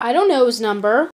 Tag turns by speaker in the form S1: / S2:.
S1: I don't know his number.